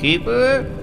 Keeper?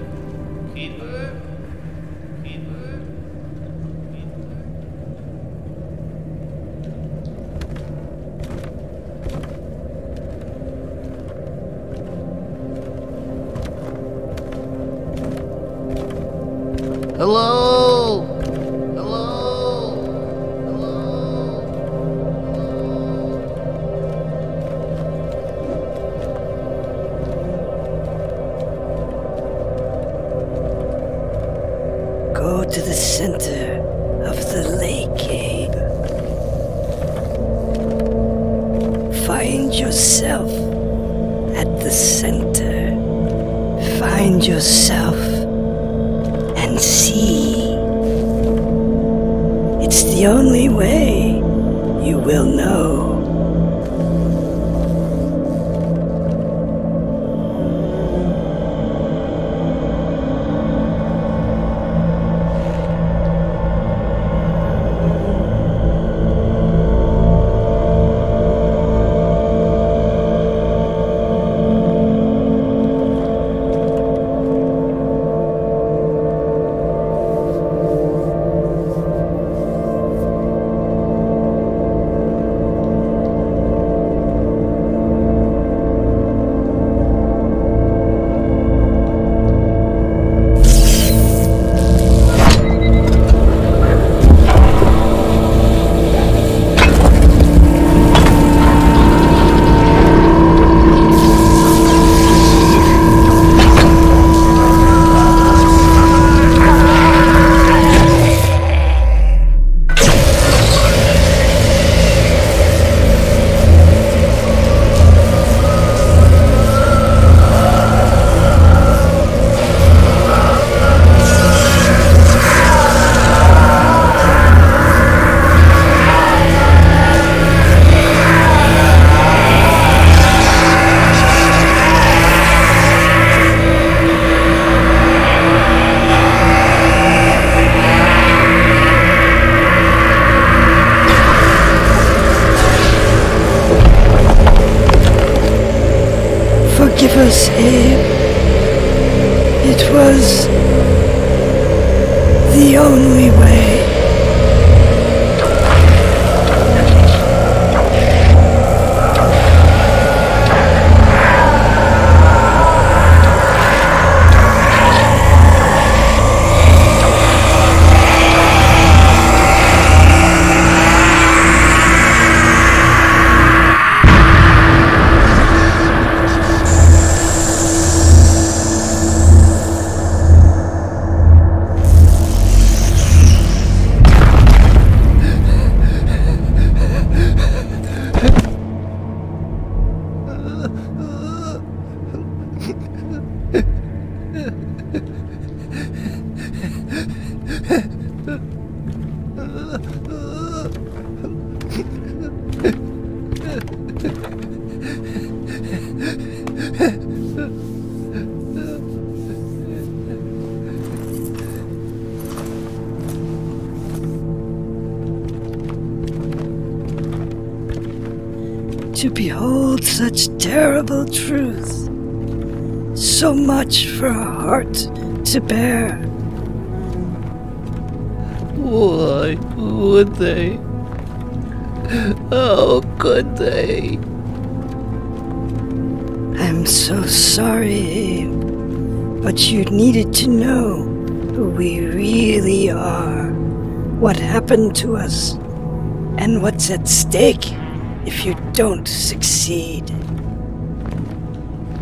Find yourself and see. It's the only way you will know. To behold such terrible truth, so much for a heart to bear. Why would they? How could they? I'm so sorry, Abe, but you needed to know who we really are, what happened to us, and what's at stake if you don't succeed.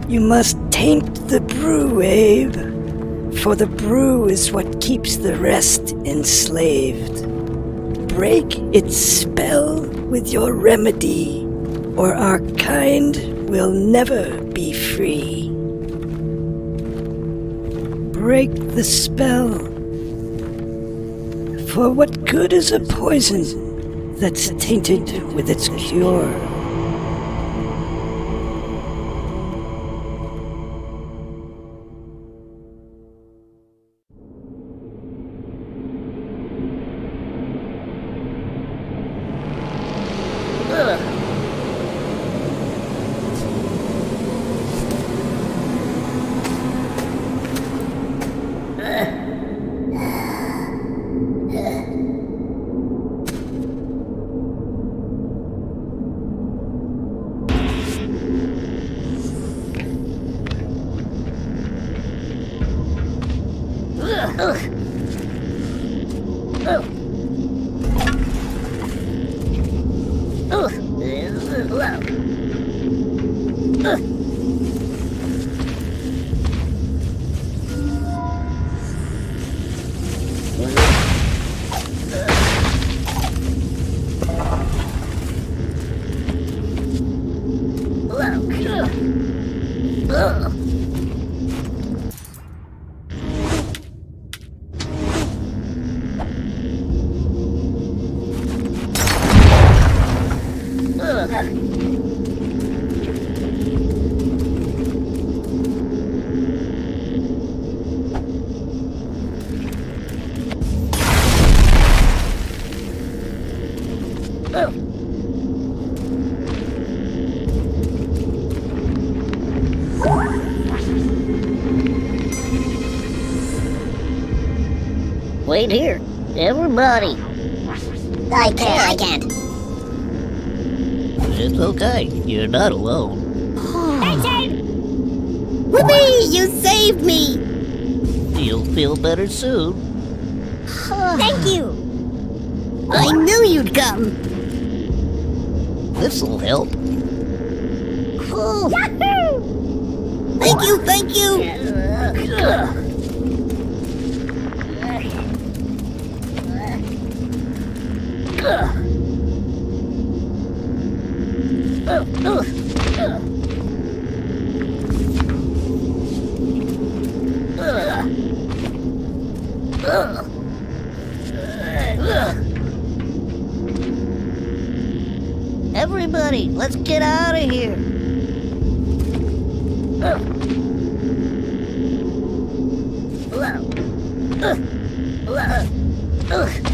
You must taint the brew, Abe. For the brew is what keeps the rest enslaved. Break its spell with your remedy, or our kind will never be free. Break the spell. For what good is a poison that's tainted with its cure? Here. Everybody. I can't, I can't. It's okay. You're not alone. Whoopee! You saved me! You'll feel better soon. Thank you! I knew you'd come! This'll help. Cool! Yahoo! Thank you, thank you! Everybody, let's get out of here. Ugh. Ugh. Ugh.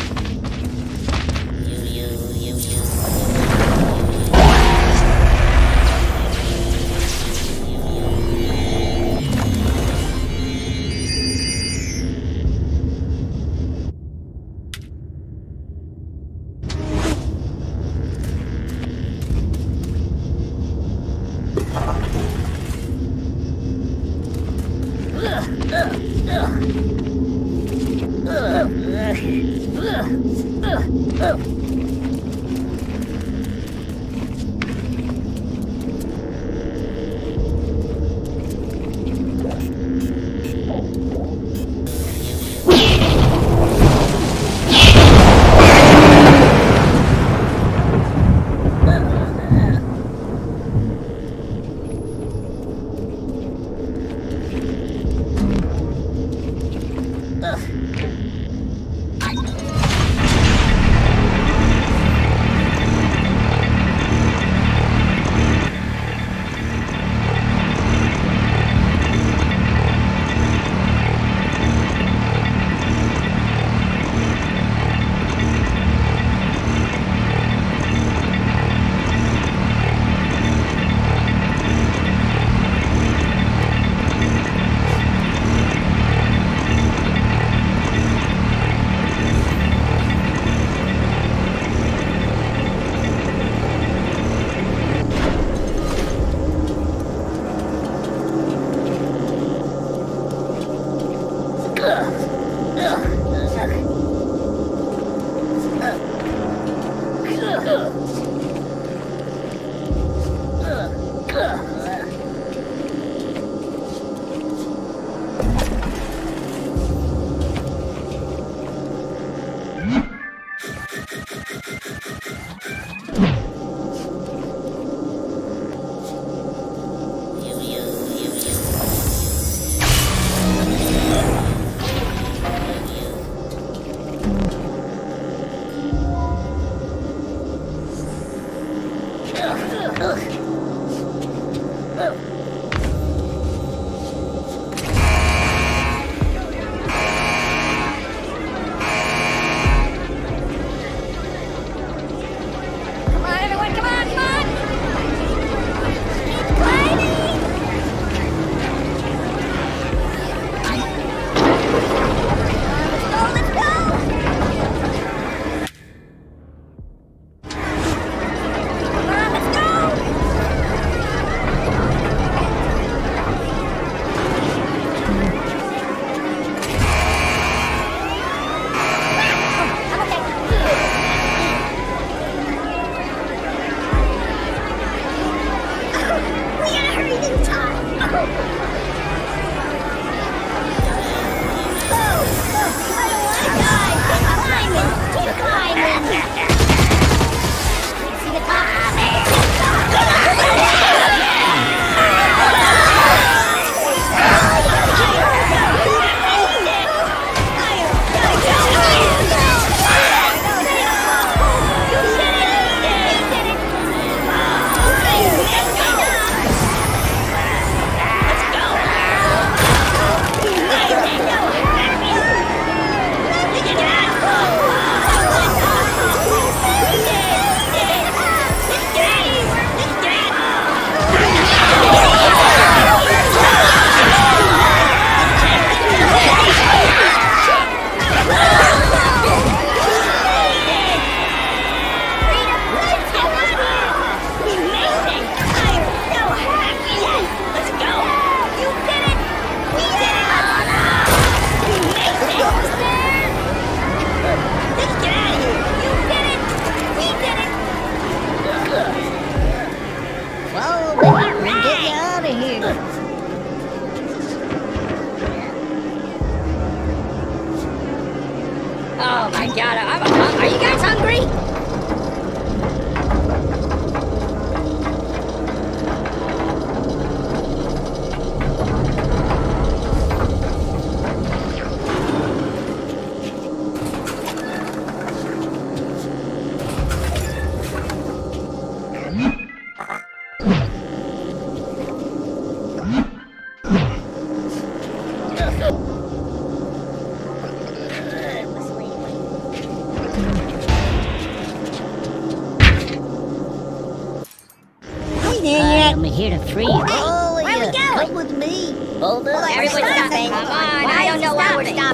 here to free you. All Where you. we going? Come with me. Hold up. Everybody stop. Come on. Why I don't know why we're stopping.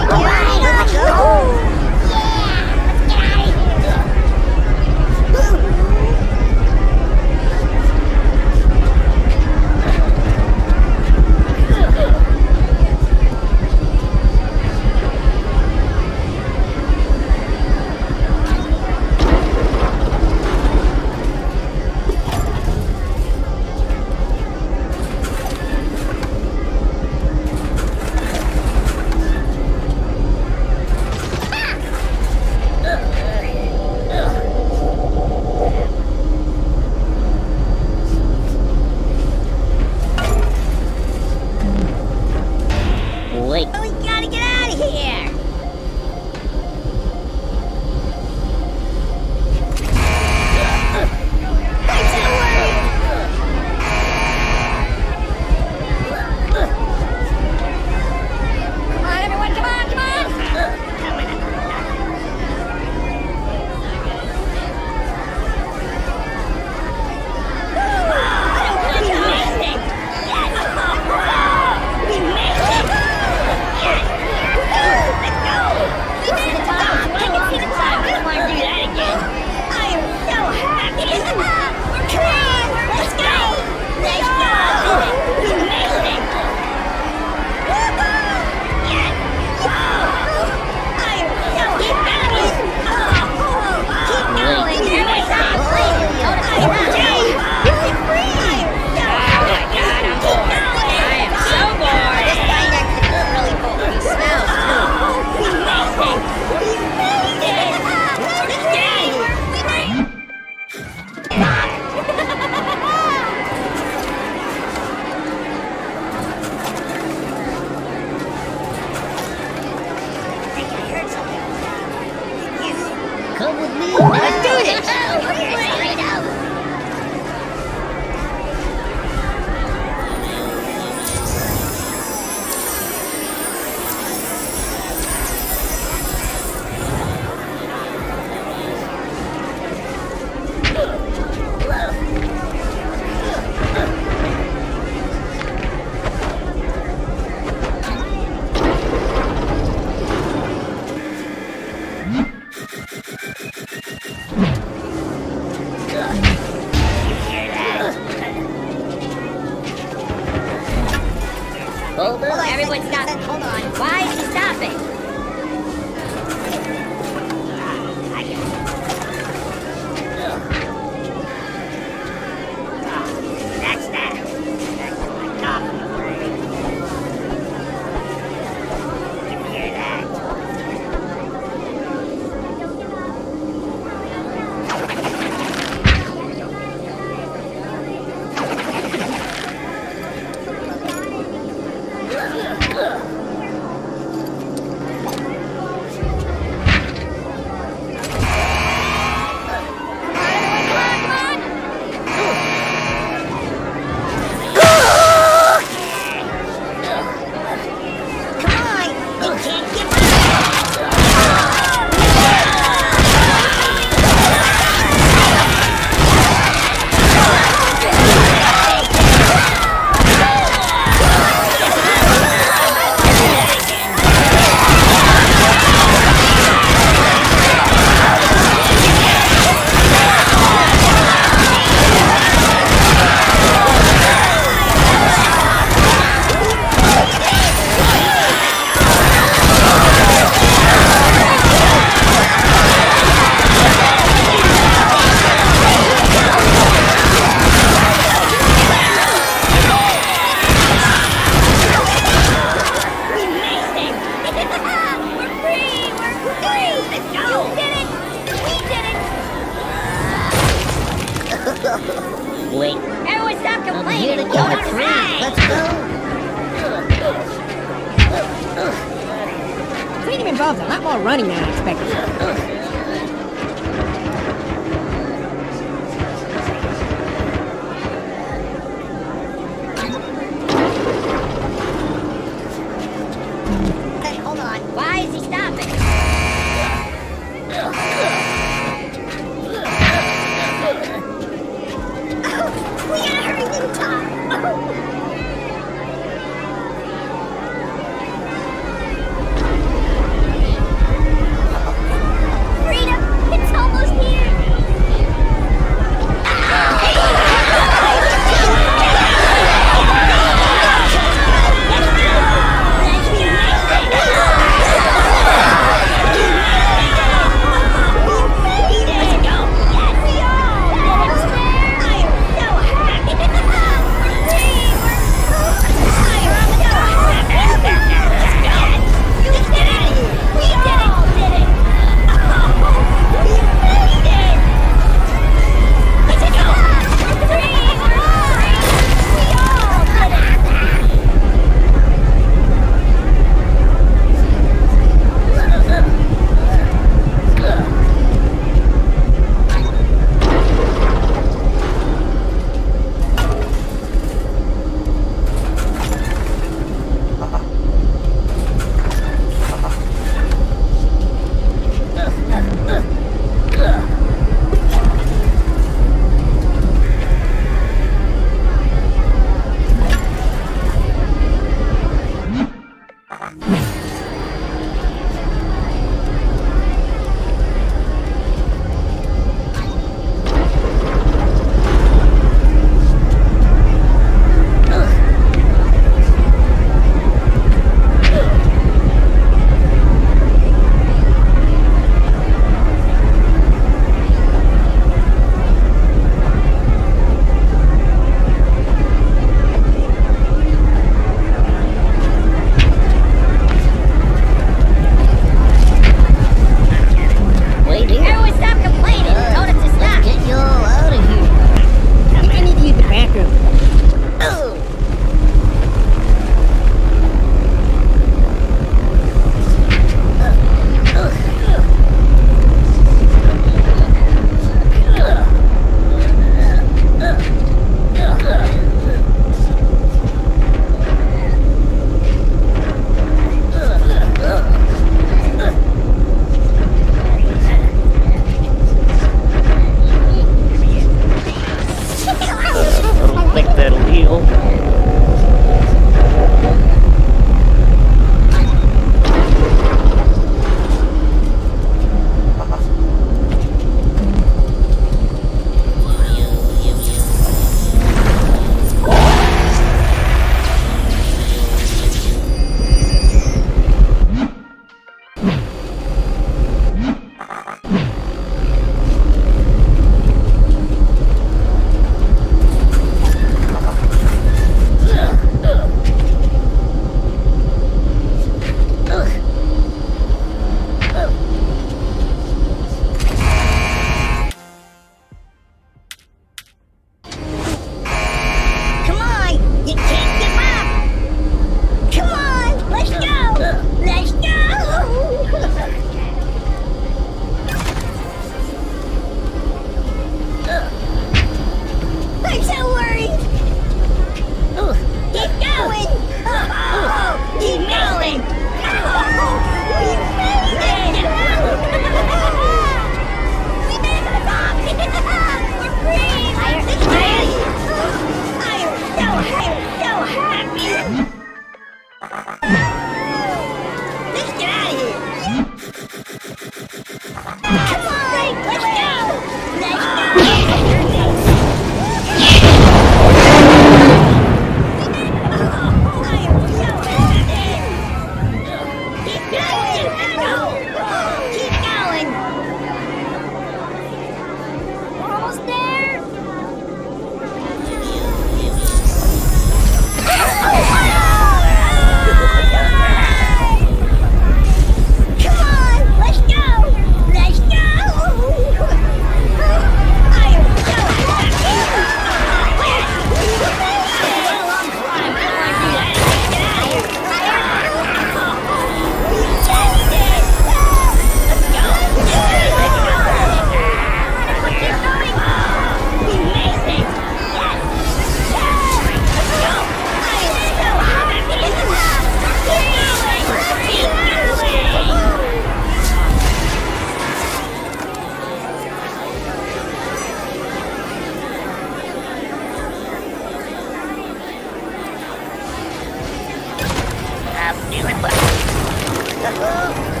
usually left.